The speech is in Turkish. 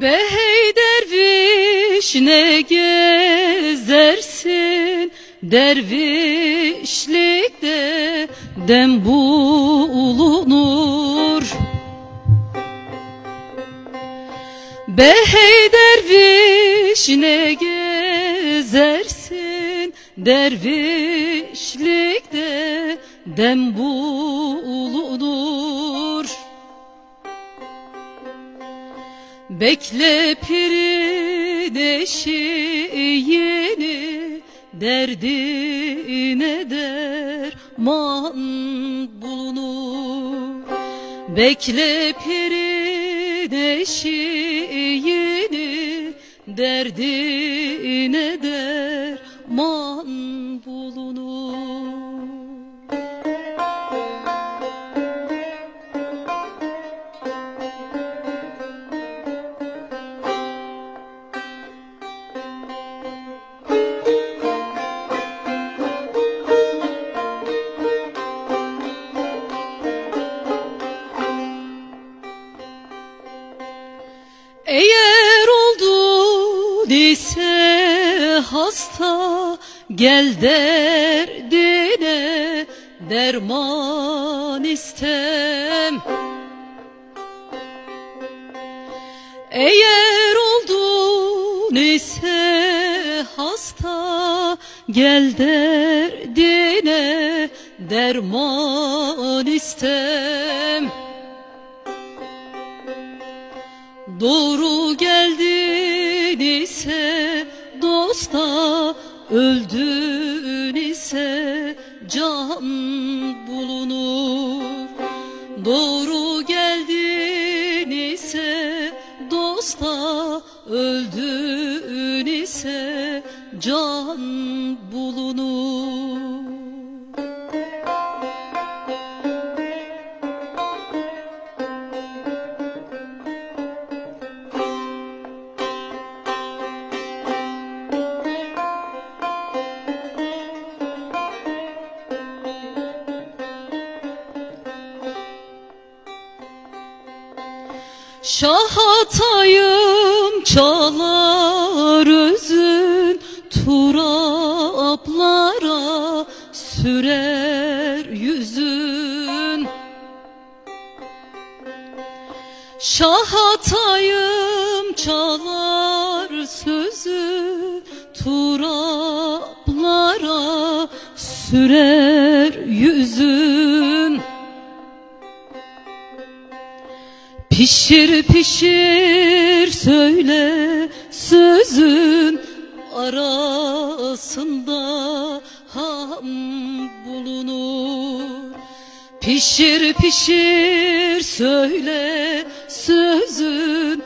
Be hey derviş ne gezersin Dervişlikte dem bulunur. Be hey derviş ne gezersin Dervişlikte dem bulunur Bekle pirin eşiğini Derdine derman bulunur. Bekle pirin eşiğini Derdine derman ise hasta Gel derdine derman istem. Eğer oldun ise hasta Gel derdine derman istem. Doğru geldin ise dosta Öldün ise can bulunur. Doğru geldin ise dosta Öldün ise can bulunur Şahatayım çalar özün Turaplara sürer yüzün. Şahatayım çalar sözü Turaplara sürer yüzün Pişir pişir söyle sözün arasında ham bulunur. Pişir pişir söyle sözün